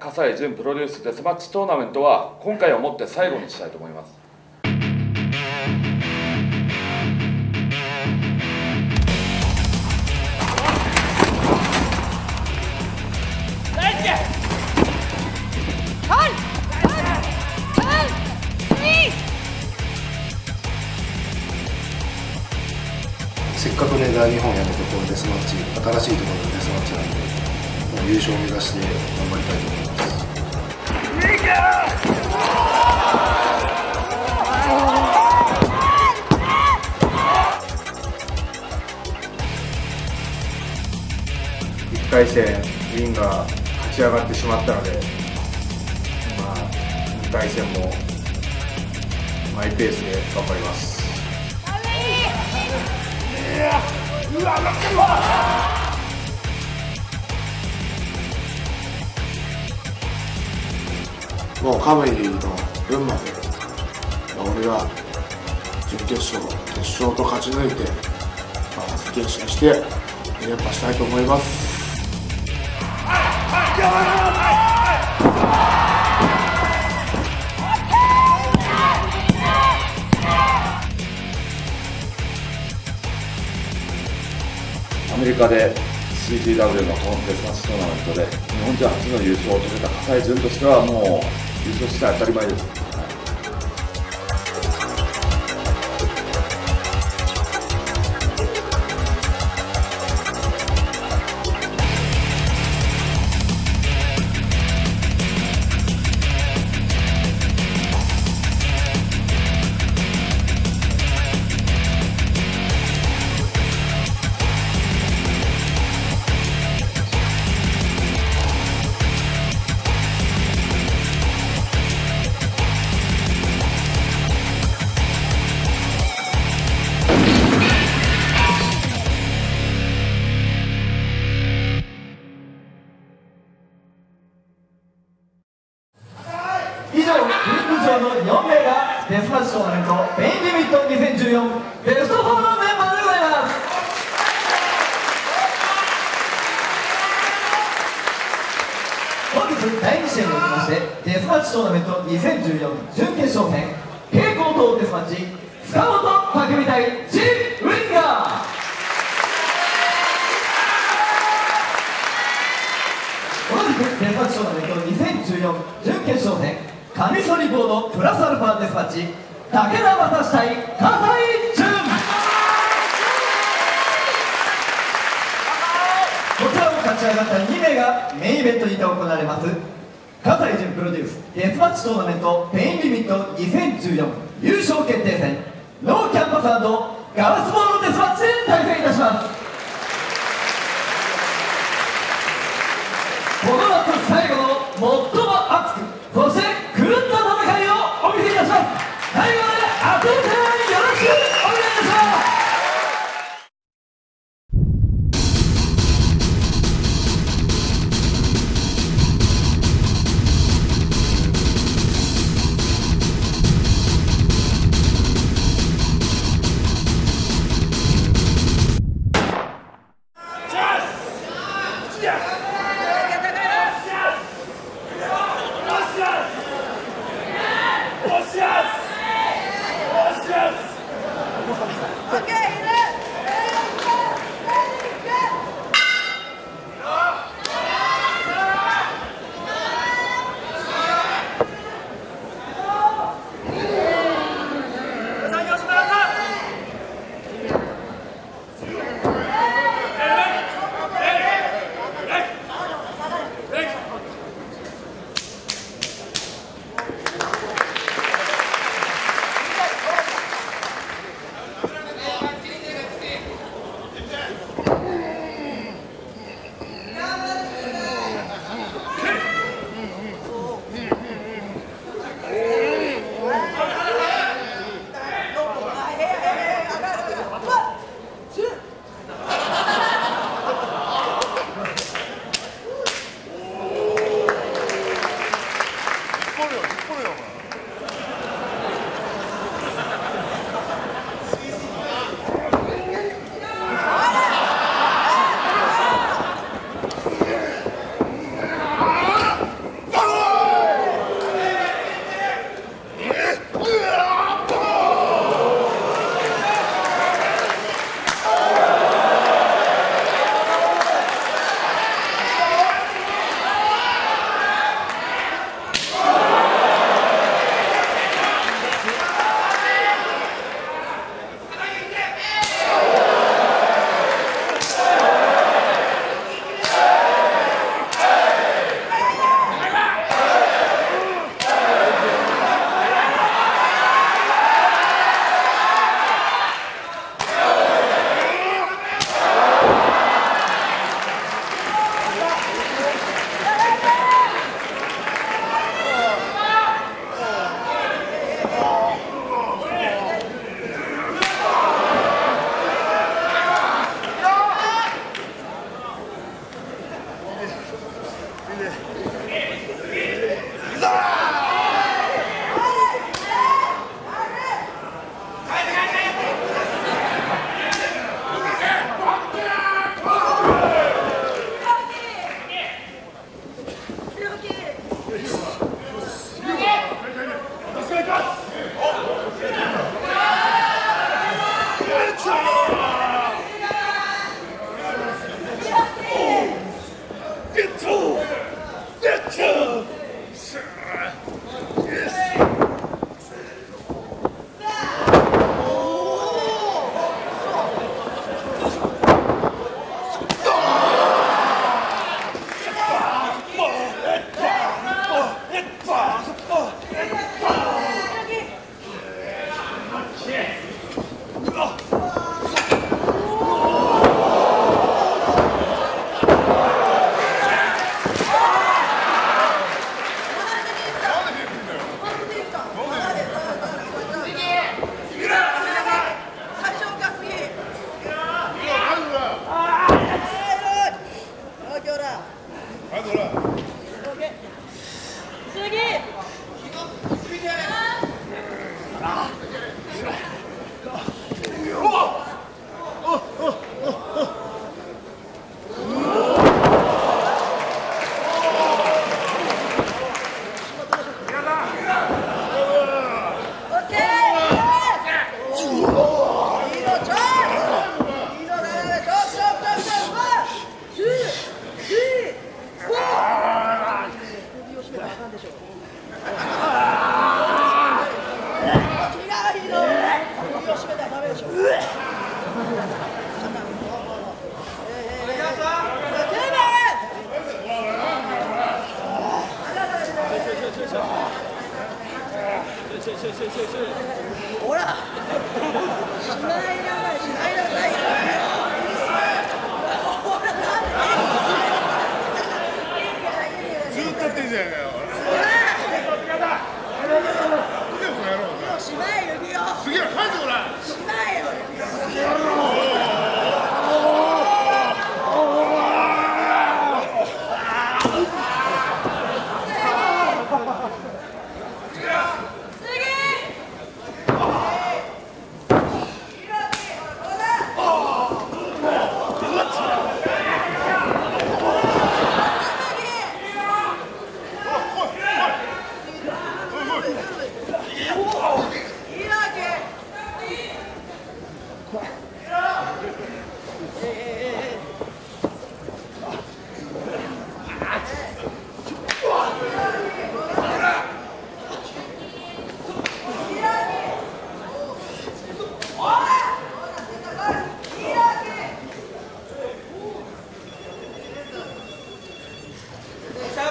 葛西潤プロデュースデスマッチトーナメントは今回をもって最後にしたいと思います。せっかくね大日本やめてこのデスマッチ新しいところのデスマッチなんで。優勝を目指して頑張りたいと思います1回戦ウィンが勝ち上がってしまったので、まあ、2回戦もマイペースで頑張ります。もうカメリーの分まで俺が準決勝決勝と勝ち抜いて、まあ、初決勝して連覇したいと思います。アメリカで CGW のこのデスマッチトーナメントで日本人初の優勝を遂げた葛西潤としてはもう優勝して当たり前です、スデスマッチトーナメントペインリミット2014優勝決定戦ノーキャンバスガラスボールデスマッチで対戦いたします。この夏最後の最も熱くそして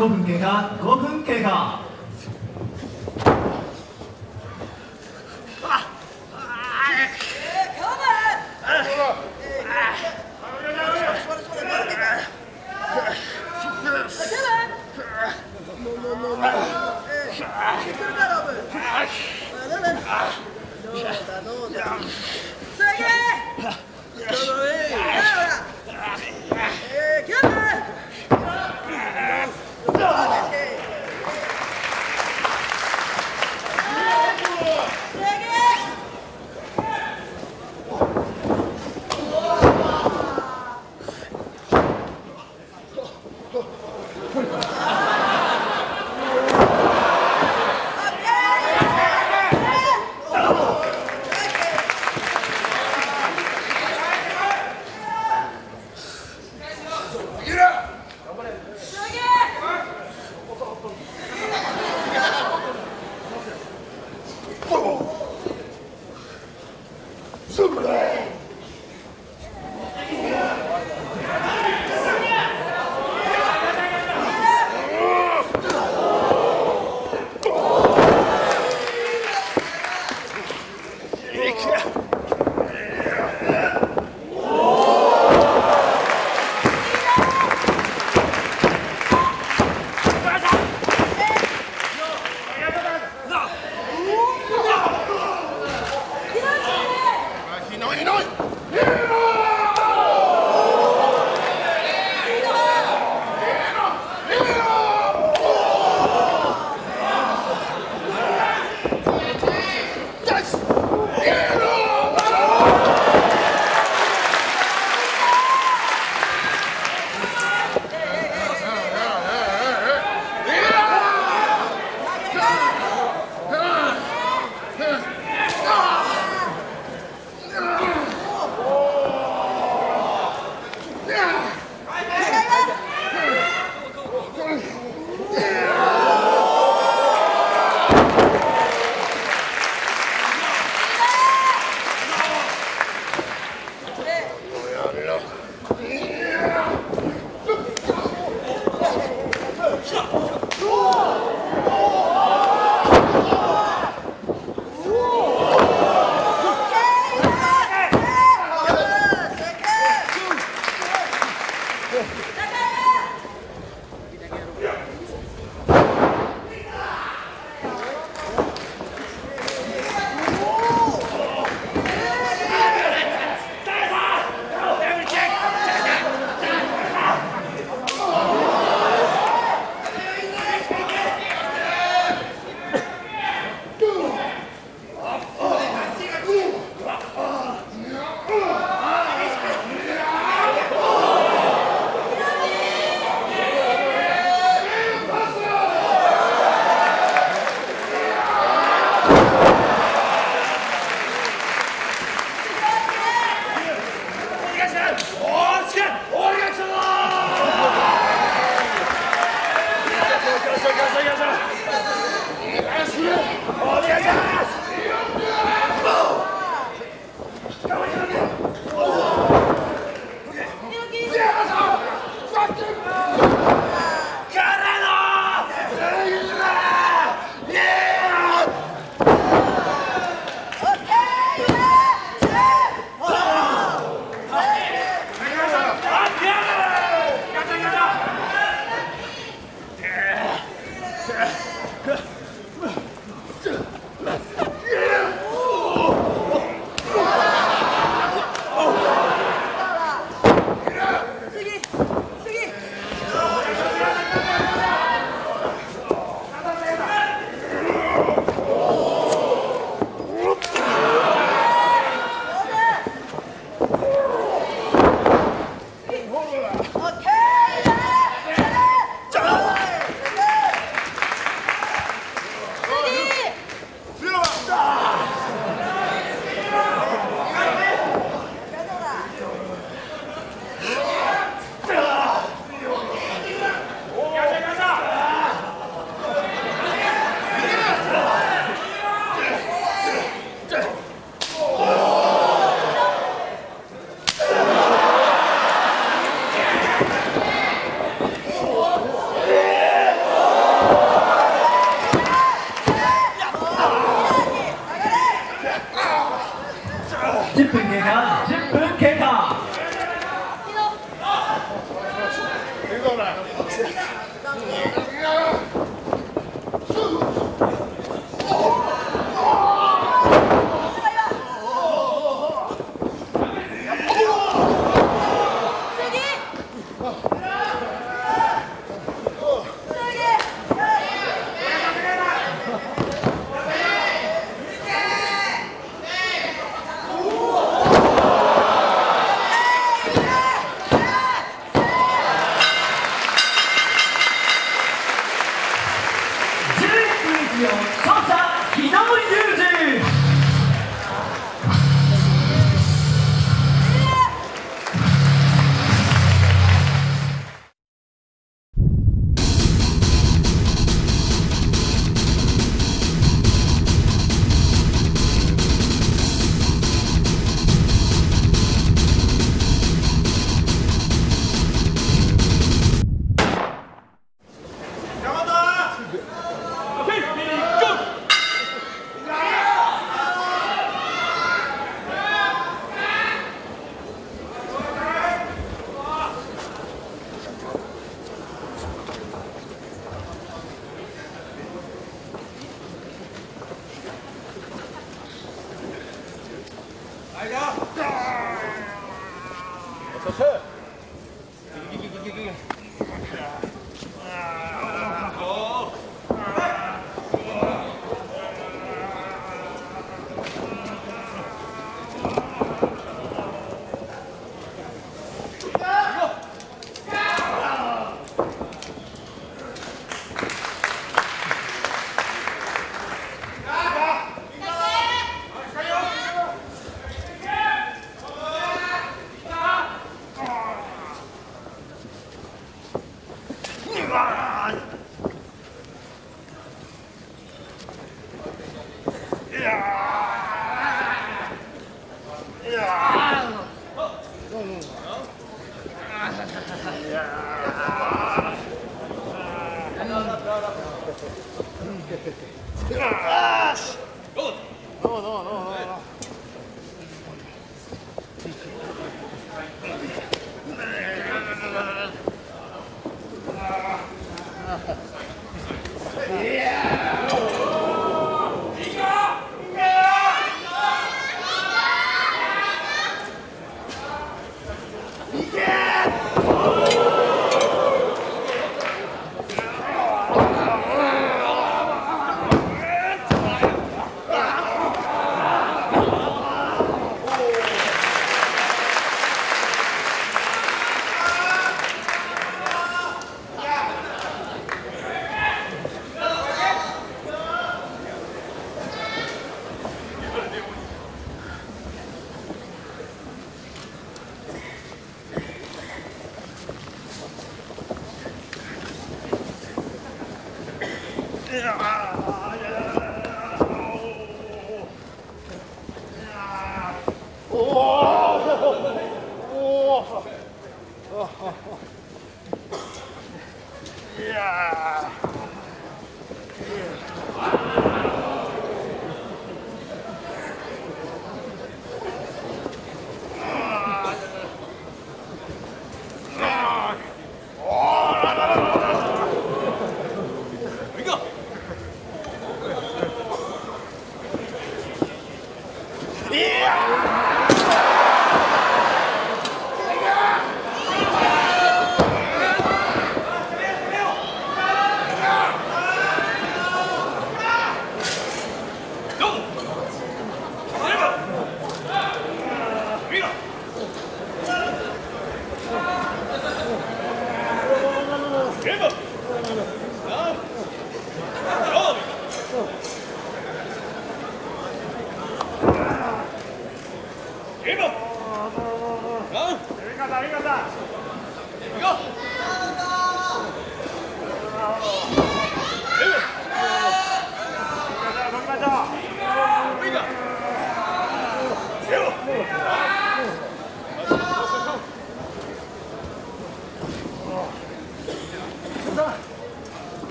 5分経過5分経過。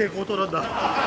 て硬い蛍光灯なんだ。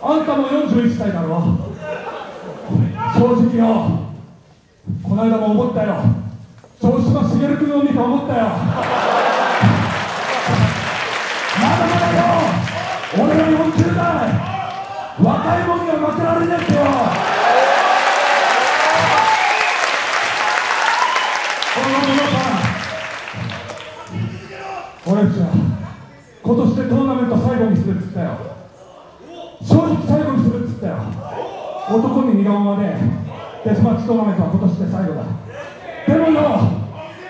あんたも41歳だろ？正直よ、この間も思ったよ。城島茂君を見て思ったよ。まだまだよ、俺は40代、若い者には負けられねえってよ。この皆さん、俺っちは今年でトーナメント最後にするっつったよ。正直最後にするっつったよ。男に荷がまで、デスマッチトーナメントは今年で最後だ。でもよ、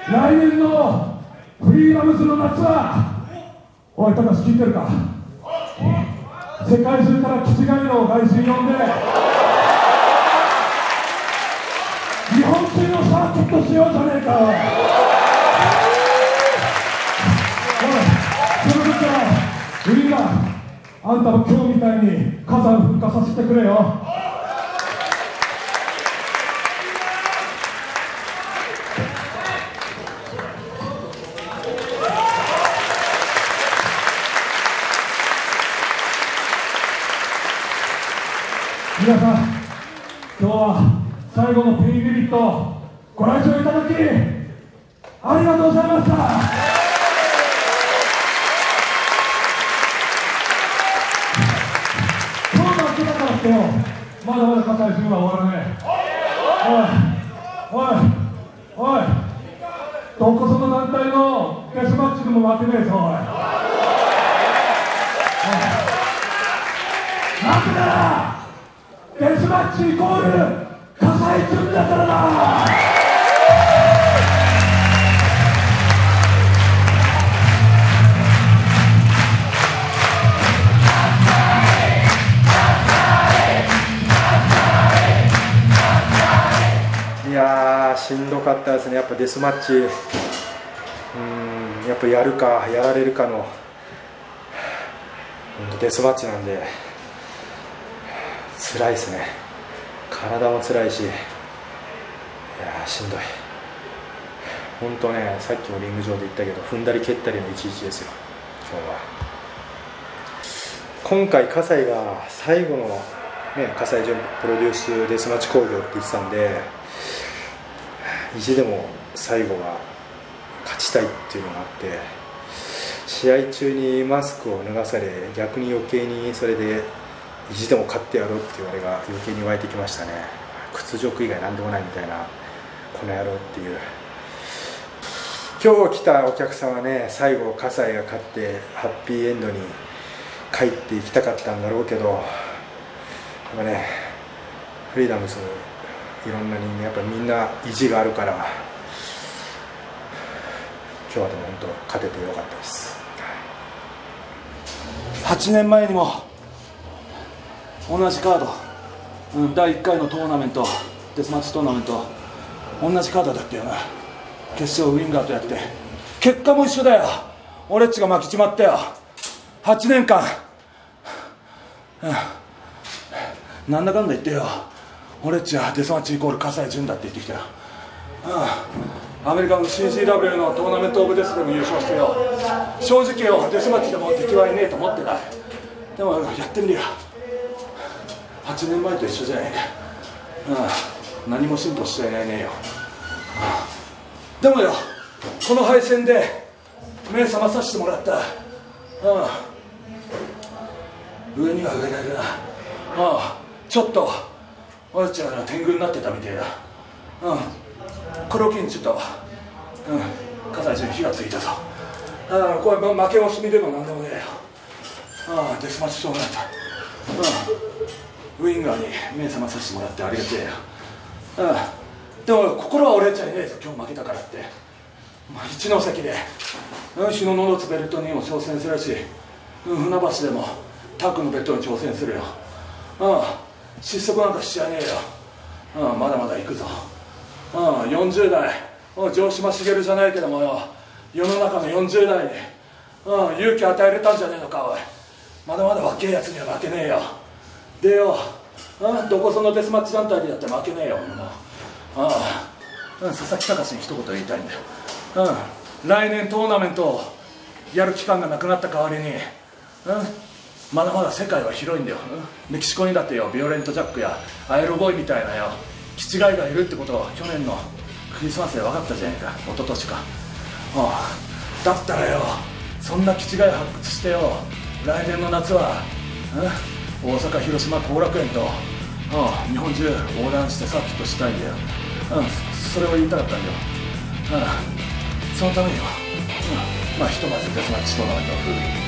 来年のフリーダムズの夏は、おい、高橋聞いてるか？世界中から気違いの外人呼んで、日本中のサーキットしようじゃねえか。あんたも今日みたいに火山噴火させてくれよ。皆さん、今日は最後のペインリミットご来場いただきありがとうございました。デスマッチ、うん、やっぱやるか、やられるかの、本当デスマッチなんで、辛いですね、体も辛いし、いや、しんどい、本当ね、さっきもリング上で言ったけど、踏んだり蹴ったりの一日ですよ、今日は。今回、葛西が最後の、ね、葛西潤プロデュースデスマッチ工業って言ってたんで、意地でも最後は勝ちたいっていうのがあって試合中にマスクを脱がされ逆に余計にそれで意地でも勝ってやろうっていうあれが余計に湧いてきましたね。屈辱以外なんでもないみたいなこの野郎っていう。今日来たお客さんはね最後葛西が勝ってハッピーエンドに帰っていきたかったんだろうけどやっぱねフリーダムスいろんな人間やっぱみんな意地があるから今日はでも本当勝ててよかったです。8年前にも同じカード、うん、第1回のトーナメントデスマッチトーナメント。同じカードだったよな。決勝ウィンガーとやって。結果も一緒だよ。俺っちが負けちまったよ。8年間、うん、なんだかんだ言ってよ。俺っちはデスマッチイコール葛西潤だって言ってきたよ、うん、アメリカの CCW のトーナメントオブデスでも優勝してよ。正直よデスマッチでも敵はいねえと思ってないでもやってみるよ。8年前と一緒じゃないか、うん、何も進歩していないねえよ、うん、でもよこの敗戦で目覚まさせてもらった、うん、上には上がいるな、うん、ちょっと俺たちは天狗になってたみたいだ。うん。黒金ちょっと。うん。葛西に火がついたぞ。ああこれ負け惜しみでもなんでもねえよ。ああデスマッチそうなった。うん。ウィンガーに目覚まさせてもらってありがてえよ。うん。でも心は折れちゃいねえぞ今日負けたからって、まあ、一ノ関で、うん、日野のツベルトにも挑戦するし、うん、船橋でもタッグのベッドに挑戦するよ。うん。失速なんかしちゃねえよ、うん、まだまだ行くぞ、うん、40代、うん、城島茂じゃないけどもよ。世の中の40代に、うん、勇気与えれたんじゃねえのかおい。まだまだ若えやつには負けねえよ。でよ、うん、どこそのデスマッチ団体でやって負けねえよああ、うん、佐々木隆に一言言いたいんだよ、うん、来年トーナメントをやる期間がなくなった代わりに、うん、まだまだ世界は広いんだよ、うん、メキシコにだってよビオレント・ジャックやアエロボーイみたいなよ。気違いがいるってことを去年のクリスマスで分かったじゃないか一昨年か。ああだったらよそんな気違い発掘してよ来年の夏は、うん、大阪広島後楽園と、うん、日本中横断してサーキットしたいんだよ、うん、それを言いたかったんだよ、うん、そのためには、うん、まあひとまずデスマッチトーナメントを